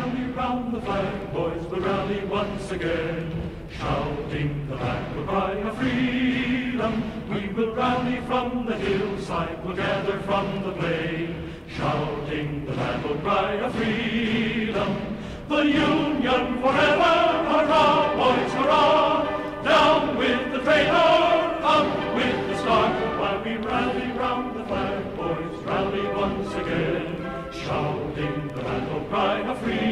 rally round the flag, boys, we rally once again. Shouting the battle cry of freedom, we will rally from the hillside, we'll gather from the plain. Shouting the battle cry of freedom, the Union forever, hurrah, boys, hurrah! Down with the traitor, up with the star, while we rally round the flag, boys, rally once again. Shouting the battle cry of freedom.